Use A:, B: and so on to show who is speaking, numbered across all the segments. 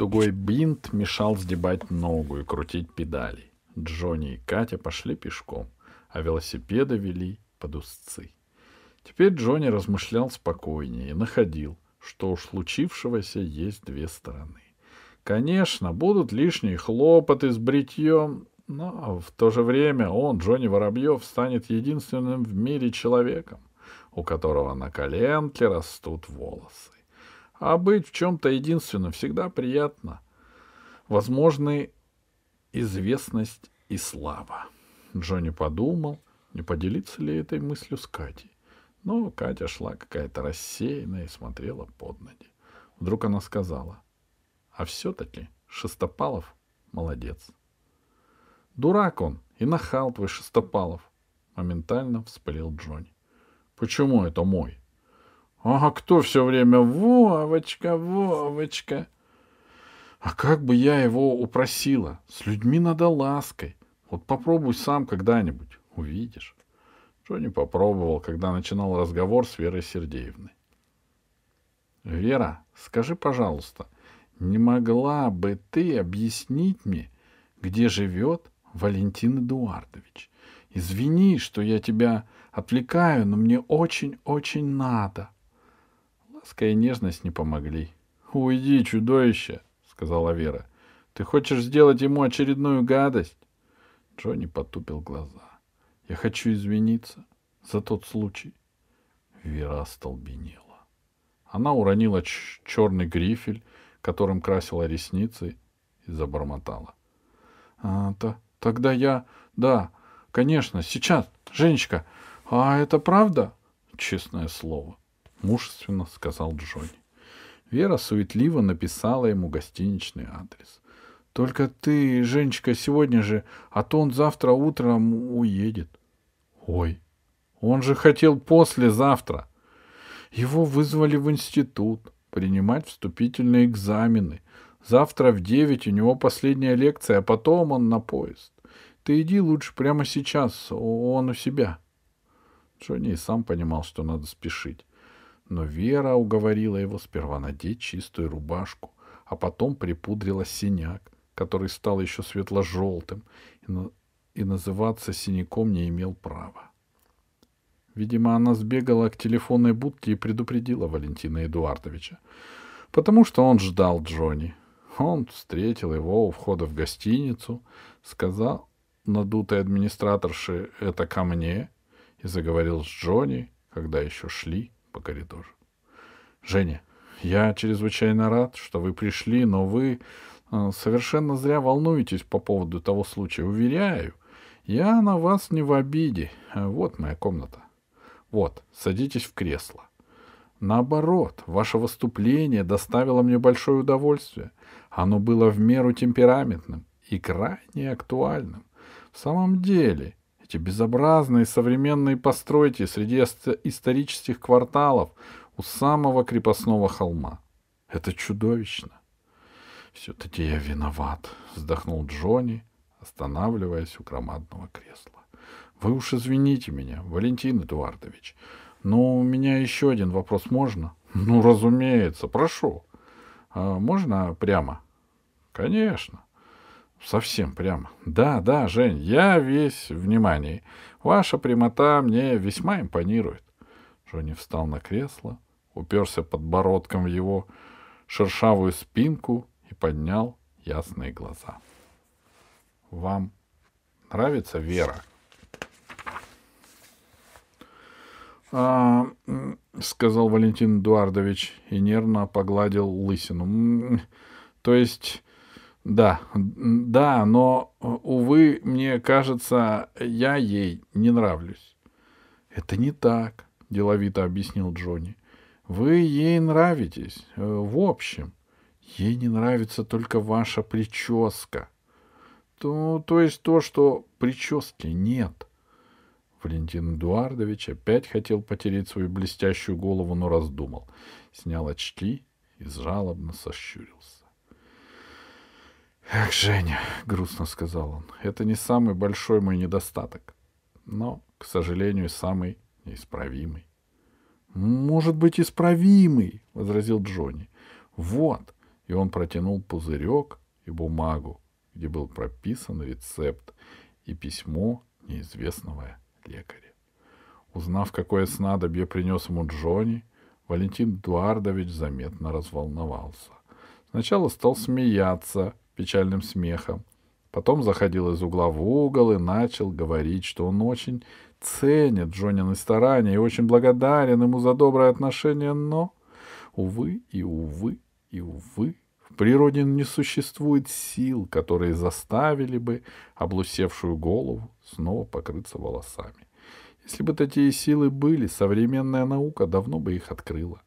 A: Тугой бинт мешал сгибать ногу и крутить педали. Джонни и Катя пошли пешком, а велосипеды вели под узцы. Теперь Джонни размышлял спокойнее и находил, что у случившегося есть две стороны. Конечно, будут лишние хлопоты с бритьем, но в то же время он, Джонни Воробьев, станет единственным в мире человеком, у которого на коленке растут волосы. А быть в чем-то единственным всегда приятно. Возможны известность и слава. Джонни подумал, не поделиться ли этой мыслью с Катей. Но Катя шла какая-то рассеянная и смотрела под ноги. Вдруг она сказала, а все-таки Шестопалов молодец. Дурак он и нахал твой Шестопалов, моментально вспылил Джонни. Почему это мой? А кто все время Вовочка, Вовочка? А как бы я его упросила? С людьми надо лаской. Вот попробуй сам когда-нибудь, увидишь. Джонни попробовал, когда начинал разговор с Верой Сергеевной. Вера, скажи, пожалуйста, не могла бы ты объяснить мне, где живет Валентин Эдуардович? Извини, что я тебя отвлекаю, но мне очень-очень надо. — И нежность не помогли. «Уйди, чудовище!» — сказала Вера. «Ты хочешь сделать ему очередную гадость?» Джонни потупил глаза. «Я хочу извиниться за тот случай». Вера остолбенела. Она уронила черный грифель, которым красила ресницы, и забормотала. А, то, тогда я... Да, конечно, сейчас, Женечка, а это правда? Честное слово. — мужественно сказал Джонни. Вера суетливо написала ему гостиничный адрес. — Только ты, Женечка, сегодня же, а то он завтра утром уедет. — Ой, он же хотел послезавтра. Его вызвали в институт принимать вступительные экзамены. Завтра в девять у него последняя лекция, а потом он на поезд. Ты иди лучше прямо сейчас, он у себя. Джонни и сам понимал, что надо спешить. Но Вера уговорила его сперва надеть чистую рубашку, а потом припудрила синяк, который стал еще светло-желтым и, на... и называться синяком не имел права. Видимо, она сбегала к телефонной будке и предупредила Валентина Эдуардовича, потому что он ждал Джонни. Он встретил его у входа в гостиницу, сказал надутой администраторше «это ко мне» и заговорил с Джонни, когда еще шли по коридору. Женя, я чрезвычайно рад, что вы пришли, но вы э, совершенно зря волнуетесь по поводу того случая. Уверяю, я на вас не в обиде. Вот моя комната. Вот, садитесь в кресло. Наоборот, ваше выступление доставило мне большое удовольствие. Оно было в меру темпераментным и крайне актуальным. В самом деле, эти безобразные современные постройки среди исторических кварталов у самого крепостного холма. Это чудовищно. Все-таки я виноват, вздохнул Джонни, останавливаясь у громадного кресла. Вы уж извините меня, Валентин Эдуардович, но у меня еще один вопрос можно? Ну, разумеется, прошу. А можно прямо? Конечно. Совсем прямо. Да, да, Жень, я весь внимание. Ваша прямота мне весьма импонирует. Джонни встал на кресло, уперся подбородком в его шершавую спинку и поднял ясные глаза. Вам нравится Вера? А, сказал Валентин Эдуардович и нервно погладил лысину. То есть да, да, но, увы, мне кажется, я ей не нравлюсь. Это не так, деловито объяснил Джонни. Вы ей нравитесь, э, в общем. Ей не нравится только ваша прическа. То, то есть то, что прически нет. Валентин Эдуардович опять хотел потереть свою блестящую голову, но раздумал. Снял очки и жалобно сощурился. «Эх, Женя», — грустно сказал он, — «это не самый большой мой недостаток, но, к сожалению, самый неисправимый». «Может быть, исправимый», — возразил Джонни. «Вот, и он протянул пузырек и бумагу, где был прописан рецепт и письмо неизвестного лекаря. Узнав, какое снадобье принес ему Джонни, Валентин Эдуардович заметно разволновался. Сначала стал смеяться печальным смехом, потом заходил из угла в угол и начал говорить, что он очень ценит Джонины старания и очень благодарен ему за доброе отношение, но, увы и увы и увы, в природе не существует сил, которые заставили бы облусевшую голову снова покрыться волосами. Если бы такие силы были, современная наука давно бы их открыла.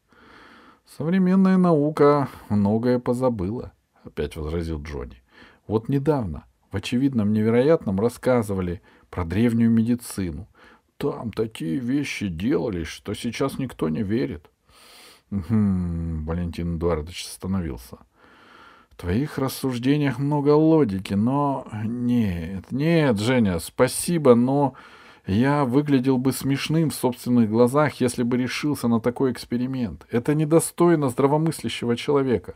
A: Современная наука многое позабыла, опять возразил Джонни. Вот недавно в очевидном невероятном рассказывали про древнюю медицину. Там такие вещи делались, что сейчас никто не верит. Угу, Валентин Эдуардович остановился. В твоих рассуждениях много логики, но... Нет, нет, Женя, спасибо, но я выглядел бы смешным в собственных глазах, если бы решился на такой эксперимент. Это недостойно здравомыслящего человека.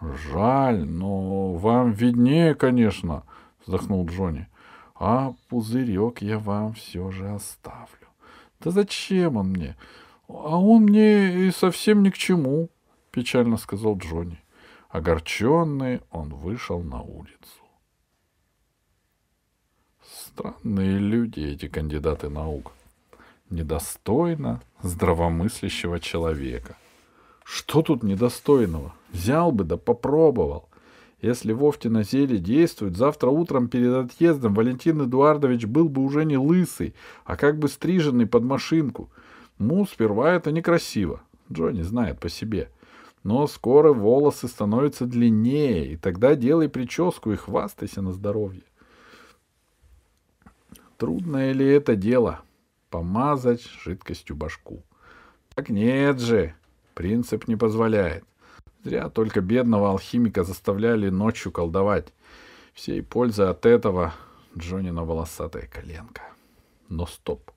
A: Жаль, но вам виднее, конечно, вздохнул Джонни. А пузырек я вам все же оставлю. Да зачем он мне? А он мне и совсем ни к чему, печально сказал Джонни. Огорченный, он вышел на улицу. Странные люди эти кандидаты наук. Недостойно здравомыслящего человека. Что тут недостойного? Взял бы да попробовал. Если Вовте на зелье действует, завтра утром перед отъездом Валентин Эдуардович был бы уже не лысый, а как бы стриженный под машинку. Ну, сперва это некрасиво. Джонни знает по себе. Но скоро волосы становятся длиннее, и тогда делай прическу и хвастайся на здоровье. Трудное ли это дело — помазать жидкостью башку? Так нет же, принцип не позволяет. Зря только бедного алхимика заставляли ночью колдовать. Всей пользы от этого Джонина волосатая коленка. Но стоп.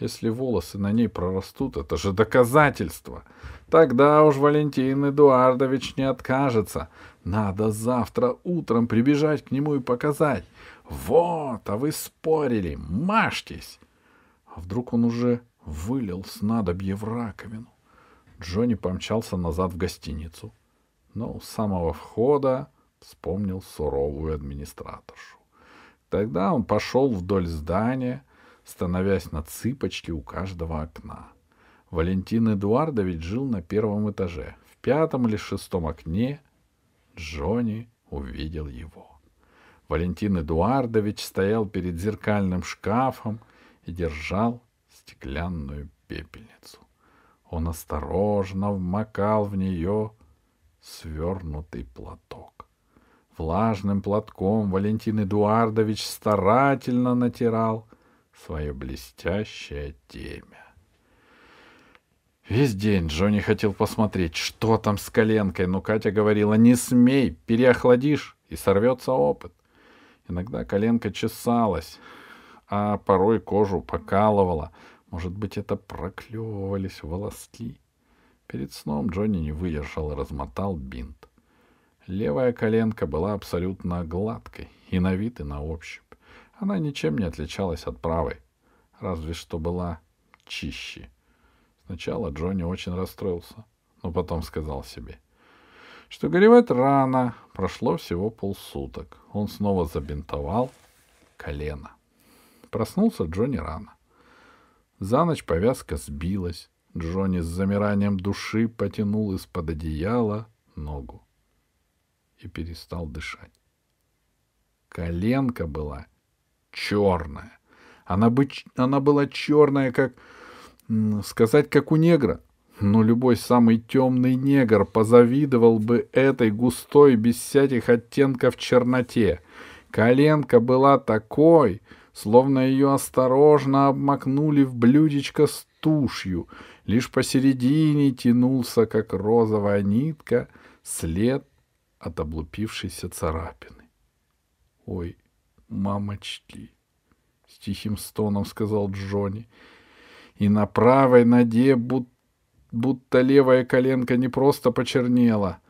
A: Если волосы на ней прорастут, это же доказательство. Тогда уж Валентин Эдуардович не откажется. Надо завтра утром прибежать к нему и показать. Вот, а вы спорили, мажьтесь. А вдруг он уже вылил снадобье в раковину? Джонни помчался назад в гостиницу, но у самого входа вспомнил суровую администраторшу. Тогда он пошел вдоль здания, становясь на цыпочки у каждого окна. Валентин Эдуардович жил на первом этаже. В пятом или шестом окне Джонни увидел его. Валентин Эдуардович стоял перед зеркальным шкафом и держал стеклянную пепельницу. Он осторожно вмакал в нее свернутый платок. Влажным платком Валентин Эдуардович старательно натирал свое блестящее темя. Весь день Джонни хотел посмотреть, что там с коленкой, но Катя говорила, не смей, переохладишь, и сорвется опыт. Иногда коленка чесалась, а порой кожу покалывала. Может быть, это проклевывались волоски. Перед сном Джонни не выдержал и размотал бинт. Левая коленка была абсолютно гладкой и на вид, и на ощупь. Она ничем не отличалась от правой, разве что была чище. Сначала Джонни очень расстроился, но потом сказал себе — что горевать рано, прошло всего полсуток. Он снова забинтовал колено. Проснулся Джонни рано. За ночь повязка сбилась. Джонни с замиранием души потянул из-под одеяла ногу и перестал дышать. Коленка была черная. Она, бы, она была черная, как сказать, как у негра. Но любой самый темный негр позавидовал бы этой густой, без всяких оттенков черноте. Коленка была такой, словно ее осторожно обмакнули в блюдечко с тушью. Лишь посередине тянулся, как розовая нитка, след от облупившейся царапины. — Ой, мамочки! — с тихим стоном сказал Джонни. И на правой ноге будто будто левая коленка не просто почернела,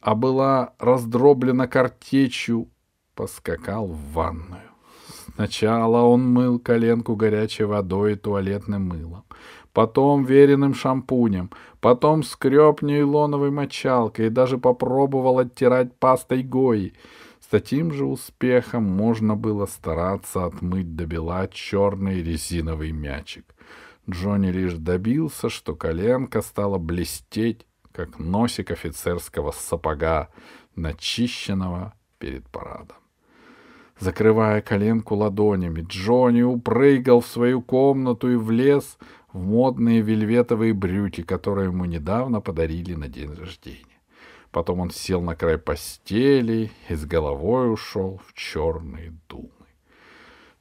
A: а была раздроблена картечью, поскакал в ванную. Сначала он мыл коленку горячей водой и туалетным мылом, потом веренным шампунем, потом скреб нейлоновой мочалкой и даже попробовал оттирать пастой гои. С таким же успехом можно было стараться отмыть до бела черный резиновый мячик. Джонни лишь добился, что коленка стала блестеть, как носик офицерского сапога, начищенного перед парадом. Закрывая коленку ладонями, Джонни упрыгал в свою комнату и влез в модные вельветовые брюки, которые ему недавно подарили на день рождения. Потом он сел на край постели и с головой ушел в черные думы.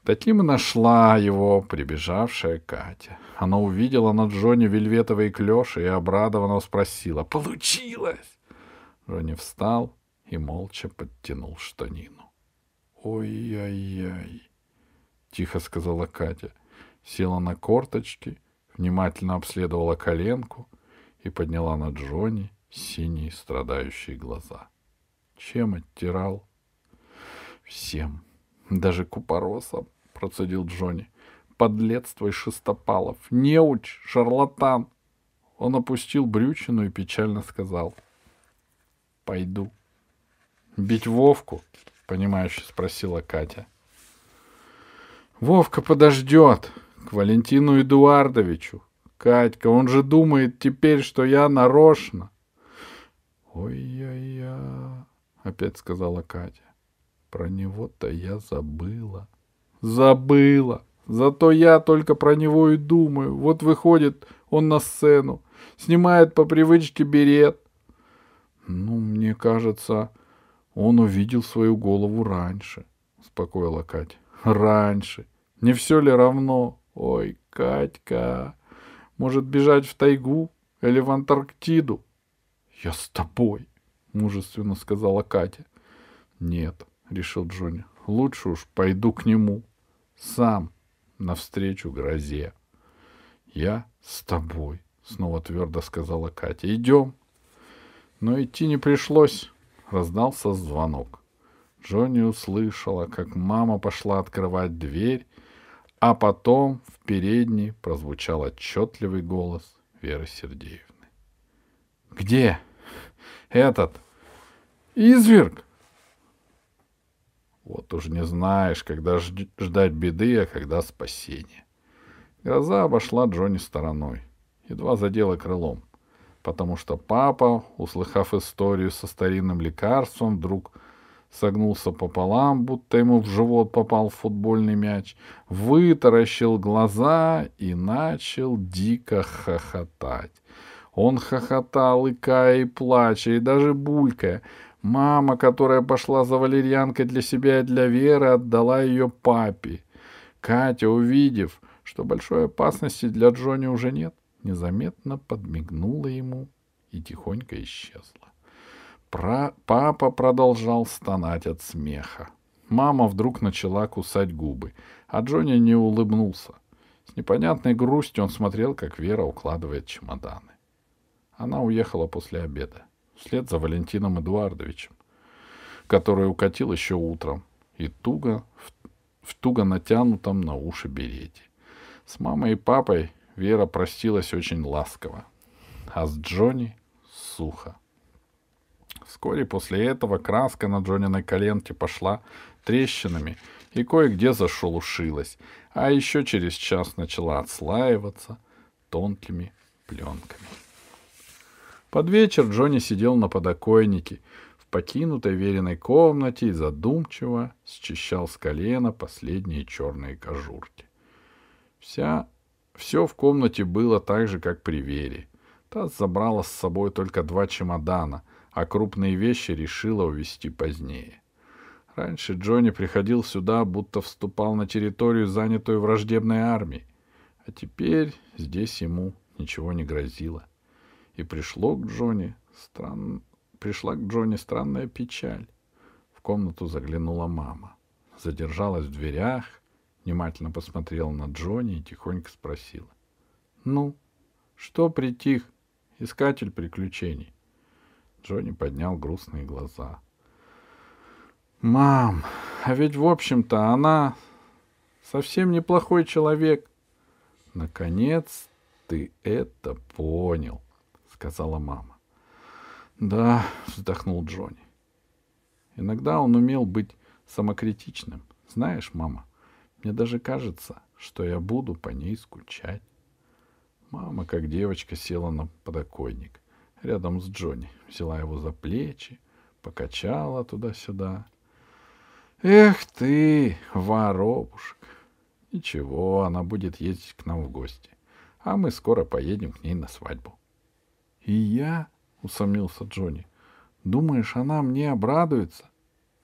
A: Таким и нашла его прибежавшая Катя. Она увидела на Джонни вельветовые клёши и обрадованно спросила «Получилось!». Джонни встал и молча подтянул штанину. «Ой-яй-яй», — тихо сказала Катя. Села на корточки, внимательно обследовала коленку и подняла на Джонни синие страдающие глаза. Чем оттирал? Всем, даже купоросом, процедил Джонни. Подлец твой шестопалов, неуч, шарлатан. Он опустил брючину и печально сказал. Пойду. Бить Вовку? Понимающе спросила Катя. Вовка подождет к Валентину Эдуардовичу. Катька, он же думает теперь, что я нарочно. Ой-я-я, опять сказала Катя. Про него-то я забыла. Забыла. Зато я только про него и думаю. Вот выходит он на сцену, снимает по привычке берет. Ну, мне кажется, он увидел свою голову раньше, — успокоила Катя. Раньше. Не все ли равно? Ой, Катька, может бежать в тайгу или в Антарктиду? Я с тобой, — мужественно сказала Катя. Нет, — решил Джонни, — лучше уж пойду к нему. Сам, навстречу грозе. Я с тобой, — снова твердо сказала Катя. Идем. Но идти не пришлось раздался звонок. Джонни услышала, как мама пошла открывать дверь, а потом в передней прозвучал отчетливый голос Веры Сергеевны. «Где? Этот? Изверг?» Вот уж не знаешь, когда ждать беды, а когда спасение. Гроза обошла Джонни стороной, едва задела крылом потому что папа, услыхав историю со старинным лекарством, вдруг согнулся пополам, будто ему в живот попал футбольный мяч, вытаращил глаза и начал дико хохотать. Он хохотал, икая и плача, и даже булькая. Мама, которая пошла за валерьянкой для себя и для Веры, отдала ее папе. Катя, увидев, что большой опасности для Джонни уже нет, незаметно подмигнула ему и тихонько исчезла. Про... Папа продолжал стонать от смеха. Мама вдруг начала кусать губы, а Джонни не улыбнулся. С непонятной грустью он смотрел, как Вера укладывает чемоданы. Она уехала после обеда, вслед за Валентином Эдуардовичем, который укатил еще утром и туго, в, в туго натянутом на уши берете. С мамой и папой Вера простилась очень ласково, а с Джонни сухо. Вскоре после этого краска на Джониной коленке пошла трещинами и кое-где зашелушилась, а еще через час начала отслаиваться тонкими пленками. Под вечер Джонни сидел на подоконнике в покинутой веренной комнате и задумчиво счищал с колена последние черные кожурки. Вся все в комнате было так же, как при Вере. Та забрала с собой только два чемодана, а крупные вещи решила увезти позднее. Раньше Джонни приходил сюда, будто вступал на территорию, занятую враждебной армией. А теперь здесь ему ничего не грозило. И пришло к Джонни стран... пришла к Джонни странная печаль. В комнату заглянула мама. Задержалась в дверях, внимательно посмотрела на Джонни и тихонько спросила. — Ну, что притих, искатель приключений? Джонни поднял грустные глаза. «Мам, а ведь, в общем-то, она совсем неплохой человек». «Наконец ты это понял», — сказала мама. «Да», — вздохнул Джонни. Иногда он умел быть самокритичным. Знаешь, мама, мне даже кажется, что я буду по ней скучать. Мама, как девочка, села на подоконник рядом с Джонни, взяла его за плечи, покачала туда-сюда. Эх ты, воробушек! Ничего, она будет ездить к нам в гости, а мы скоро поедем к ней на свадьбу. — И я? — усомнился Джонни. — Думаешь, она мне обрадуется?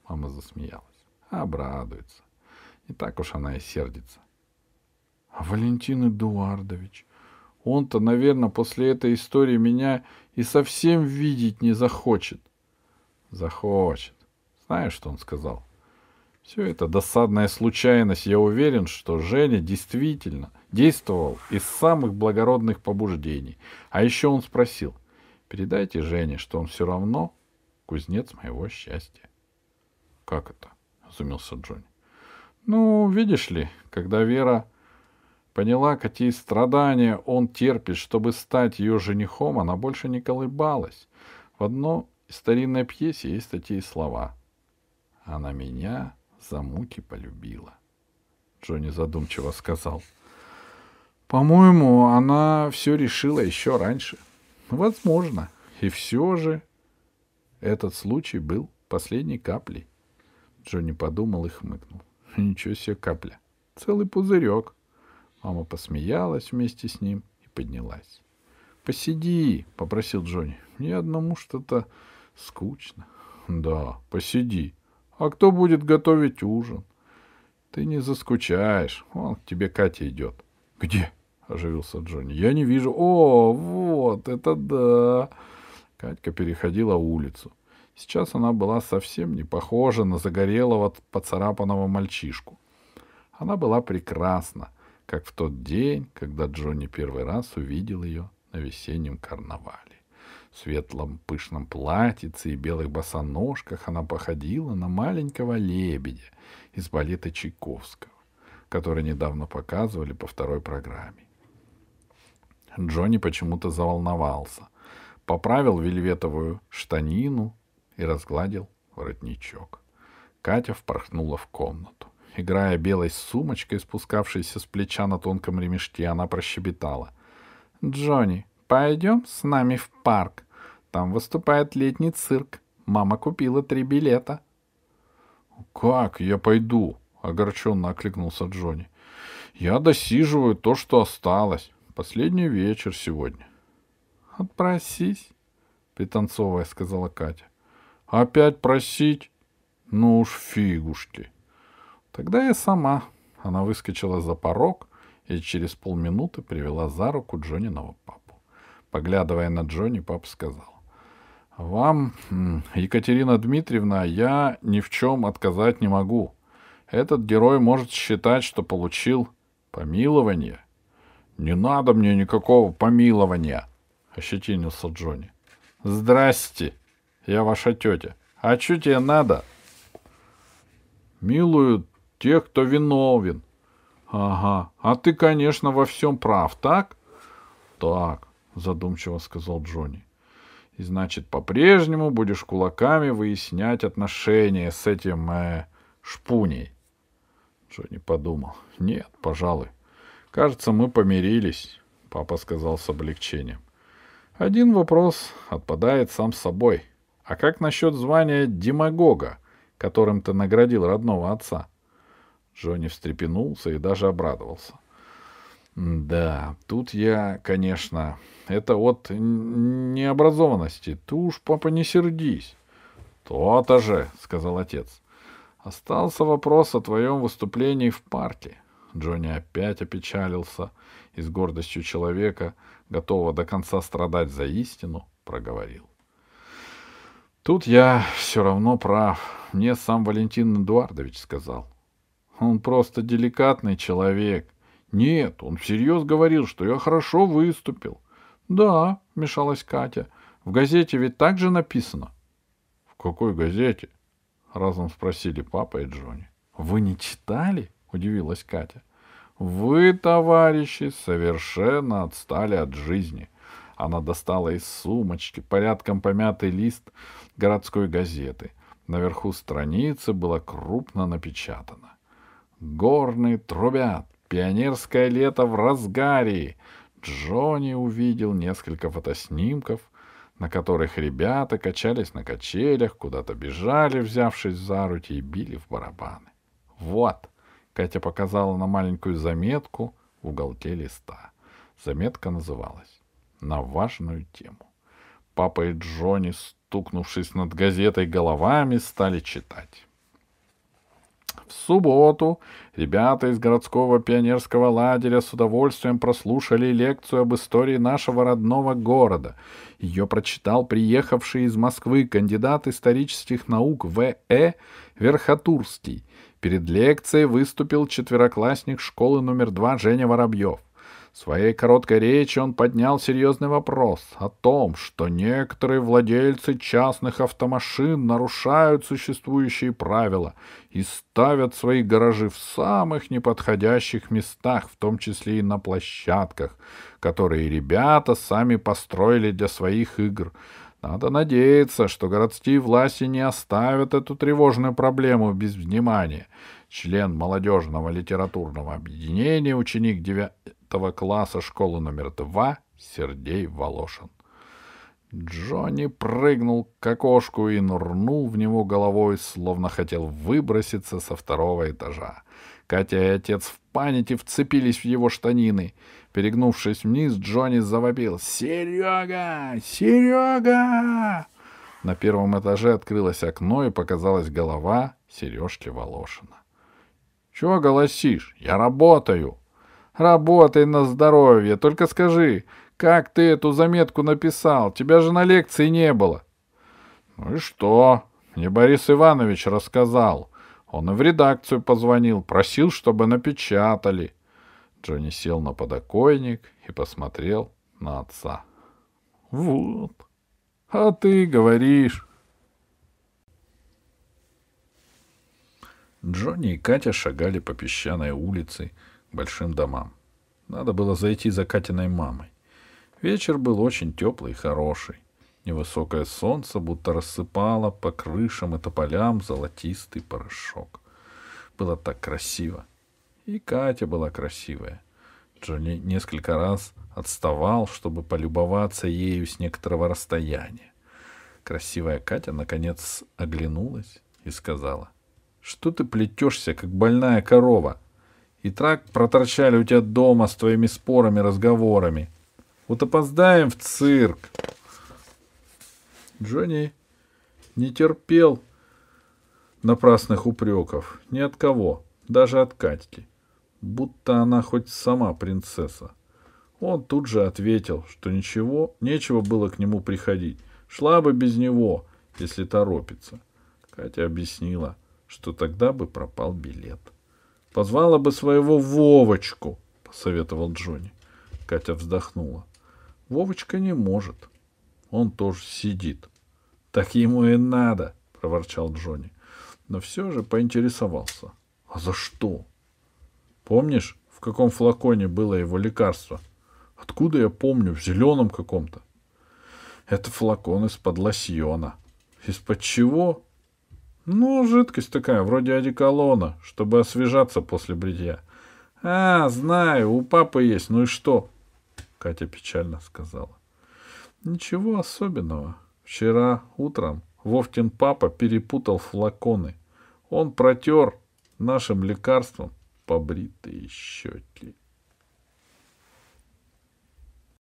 A: Мама засмеялась. — Обрадуется. Не так уж она и сердится. — А Валентин Эдуардович? Он-то, наверное, после этой истории меня и совсем видеть не захочет. Захочет. Знаешь, что он сказал? Все это досадная случайность. Я уверен, что Женя действительно действовал из самых благородных побуждений. А еще он спросил, передайте Жене, что он все равно кузнец моего счастья. — Как это? — изумился Джонни. — Ну, видишь ли, когда Вера поняла, какие страдания он терпит, чтобы стать ее женихом, она больше не колыбалась. В одной старинной пьесе есть такие слова. «Она меня за муки полюбила», — Джонни задумчиво сказал. «По-моему, она все решила еще раньше. Возможно. И все же этот случай был последней каплей». Джонни подумал и хмыкнул. «Ничего себе капля. Целый пузырек. Мама посмеялась вместе с ним и поднялась. «Посиди», — попросил Джонни. «Мне одному что-то скучно». «Да, посиди. А кто будет готовить ужин?» «Ты не заскучаешь. Вон к тебе Катя идет». «Где?» — оживился Джонни. «Я не вижу». «О, вот, это да!» Катька переходила улицу. Сейчас она была совсем не похожа на загорелого, поцарапанного мальчишку. Она была прекрасна, как в тот день, когда Джонни первый раз увидел ее на весеннем карнавале. В светлом пышном платьице и белых босоножках она походила на маленького лебедя из балета Чайковского, который недавно показывали по второй программе. Джонни почему-то заволновался, поправил вельветовую штанину и разгладил воротничок. Катя впорхнула в комнату. Играя белой сумочкой, спускавшейся с плеча на тонком ремешке, она прощебетала. «Джонни, пойдем с нами в парк. Там выступает летний цирк. Мама купила три билета». «Как я пойду?» — огорченно окликнулся Джонни. «Я досиживаю то, что осталось. Последний вечер сегодня». «Отпросись», — пританцовывая сказала Катя. «Опять просить? Ну уж фигушки». Тогда я сама. Она выскочила за порог и через полминуты привела за руку Джониного папу. Поглядывая на Джонни, папа сказал. Вам, Екатерина Дмитриевна, я ни в чем отказать не могу. Этот герой может считать, что получил помилование. Не надо мне никакого помилования, ощетинился Джонни. Здрасте, я ваша тетя. А что тебе надо? Милую тех, кто виновен. Ага, а ты, конечно, во всем прав, так? Так, задумчиво сказал Джонни. И значит, по-прежнему будешь кулаками выяснять отношения с этим э, шпуней. Джонни подумал. Нет, пожалуй. Кажется, мы помирились, папа сказал с облегчением. Один вопрос отпадает сам собой. А как насчет звания демагога, которым ты наградил родного отца? — Джонни встрепенулся и даже обрадовался. Да, тут я, конечно, это от необразованности. Ты уж, папа, не сердись. То-то же, сказал отец. Остался вопрос о твоем выступлении в парке. Джонни опять опечалился и с гордостью человека, готового до конца страдать за истину, проговорил. Тут я все равно прав. Мне сам Валентин Эдуардович сказал. Он просто деликатный человек. Нет, он всерьез говорил, что я хорошо выступил. Да, вмешалась Катя. В газете ведь так же написано. — В какой газете? — разом спросили папа и Джонни. — Вы не читали? — удивилась Катя. — Вы, товарищи, совершенно отстали от жизни. Она достала из сумочки порядком помятый лист городской газеты. Наверху страницы было крупно напечатано. Горные трубят, пионерское лето в разгаре. Джонни увидел несколько фотоснимков, на которых ребята качались на качелях, куда-то бежали, взявшись за руки и били в барабаны. Вот, Катя показала на маленькую заметку в уголке листа. Заметка называлась «На важную тему». Папа и Джонни, стукнувшись над газетой головами, стали читать. В субботу ребята из городского пионерского лагеря с удовольствием прослушали лекцию об истории нашего родного города. Ее прочитал приехавший из Москвы кандидат исторических наук В.Э. Верхотурский. Перед лекцией выступил четвероклассник школы номер два Женя Воробьев. В своей короткой речи он поднял серьезный вопрос о том, что некоторые владельцы частных автомашин нарушают существующие правила и ставят свои гаражи в самых неподходящих местах, в том числе и на площадках, которые ребята сами построили для своих игр. Надо надеяться, что городские власти не оставят эту тревожную проблему без внимания. Член молодежного литературного объединения, ученик 9 класса школы номер два Сергей Волошин. Джонни прыгнул к окошку и нырнул в него головой, словно хотел выброситься со второго этажа. Катя и отец в панике вцепились в его штанины. Перегнувшись вниз, Джонни завопил «Серега! Серега!» На первом этаже открылось окно и показалась голова Сережки Волошина. «Чего голосишь? Я работаю!» «Работай на здоровье, только скажи, как ты эту заметку написал? Тебя же на лекции не было». «Ну и что? Мне Борис Иванович рассказал. Он и в редакцию позвонил, просил, чтобы напечатали». Джонни сел на подоконник и посмотрел на отца. «Вот, а ты говоришь». Джонни и Катя шагали по песчаной улице большим домам. Надо было зайти за Катиной мамой. Вечер был очень теплый и хороший. Невысокое солнце будто рассыпало по крышам и тополям золотистый порошок. Было так красиво. И Катя была красивая. Джонни несколько раз отставал, чтобы полюбоваться ею с некоторого расстояния. Красивая Катя, наконец, оглянулась и сказала, «Что ты плетешься, как больная корова? И так проторчали у тебя дома с твоими спорами, разговорами. Вот опоздаем в цирк. Джонни не терпел напрасных упреков ни от кого, даже от Катьки, будто она хоть сама принцесса. Он тут же ответил, что ничего, нечего было к нему приходить. Шла бы без него, если торопится. Катя объяснила, что тогда бы пропал билет. Позвала бы своего Вовочку, посоветовал Джонни. Катя вздохнула. Вовочка не может. Он тоже сидит. Так ему и надо, проворчал Джонни. Но все же поинтересовался. А за что? Помнишь, в каком флаконе было его лекарство? Откуда я помню? В зеленом каком-то. Это флакон из-под лосьона. Из-под чего? Ну, жидкость такая, вроде одеколона, чтобы освежаться после бритья. А, знаю, у папы есть, ну и что? Катя печально сказала. Ничего особенного. Вчера утром Вовтин папа перепутал флаконы. Он протер нашим лекарством побритые щеки.